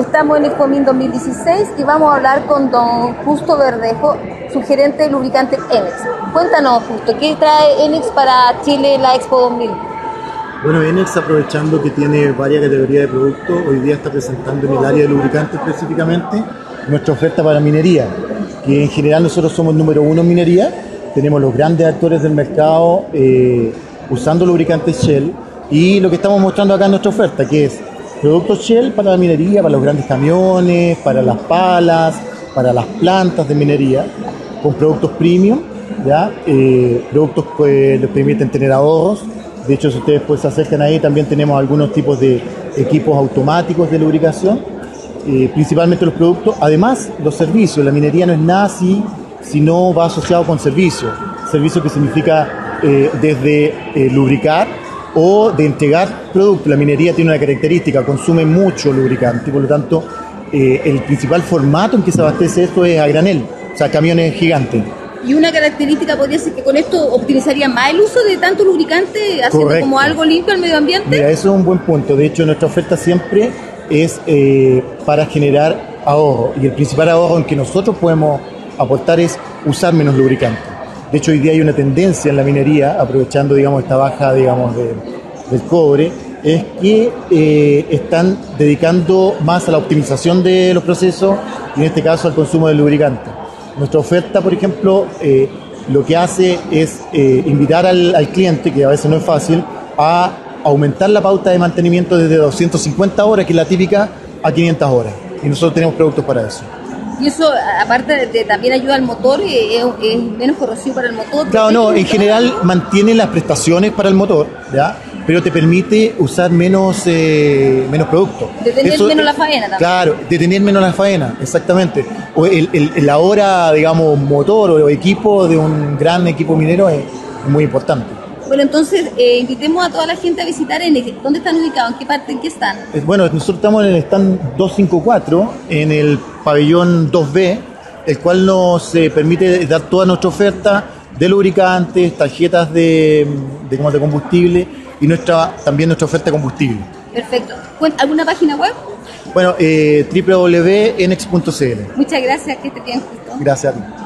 Estamos en Expomin 2016 y vamos a hablar con don Justo Verdejo, su gerente de lubricante Enex. Cuéntanos, Justo, ¿qué trae Enex para Chile la Expo 2000? Bueno, Enex, aprovechando que tiene varias categorías de productos, hoy día está presentando en el área de lubricante específicamente nuestra oferta para minería, que en general nosotros somos número uno en minería, tenemos los grandes actores del mercado eh, usando lubricantes Shell y lo que estamos mostrando acá en nuestra oferta, que es productos Shell para la minería, para los grandes camiones, para las palas, para las plantas de minería, con productos premium, ¿ya? Eh, productos que les permiten tener ahorros. De hecho, si ustedes pues, se acercan ahí, también tenemos algunos tipos de equipos automáticos de lubricación, eh, principalmente los productos. Además, los servicios. La minería no es nada así si no va asociado con servicios. Servicio que significa eh, desde lubricar o de entregar productos. La minería tiene una característica, consume mucho lubricante, por lo tanto, eh, el principal formato en que se abastece esto es a granel, o sea, camiones gigantes. Y una característica podría ser que con esto optimizaría más el uso de tanto lubricante, haciendo como algo limpio al medio ambiente. Mira, eso es un buen punto. De hecho, nuestra oferta siempre es eh, para generar ahorro. Y el principal ahorro en que nosotros podemos aportar es usar menos lubricante. De hecho, hoy día hay una tendencia en la minería, aprovechando digamos, esta baja digamos, del cobre, es que eh, están dedicando más a la optimización de los procesos y en este caso al consumo del lubricante. Nuestra oferta, por ejemplo, eh, lo que hace es eh, invitar al, al cliente, que a veces no es fácil, a aumentar la pauta de mantenimiento desde 250 horas, que es la típica, a 500 horas. Y nosotros tenemos productos para eso. Y eso, aparte de, también ayuda al motor, es, es, menos corrosivo para el motor. Claro, no, en general mantiene las prestaciones para el motor, ¿ya? pero te permite usar menos, eh, menos productos. Detener menos la faena también. Claro, detener menos la faena, exactamente. O el, el, la hora, digamos, motor o equipo de un gran equipo minero es, es muy importante. Bueno, entonces eh, invitemos a toda la gente a visitar en ¿Dónde están ubicados? ¿En qué parte? ¿En qué están? Bueno, nosotros estamos en el stand 254, en el pabellón 2B, el cual nos eh, permite dar toda nuestra oferta de lubricantes, tarjetas de, de, de combustible y nuestra, también nuestra oferta de combustible. Perfecto. ¿Alguna página web? Bueno, eh, www.enex.cl. Muchas gracias, que te bien justo. Gracias a ti.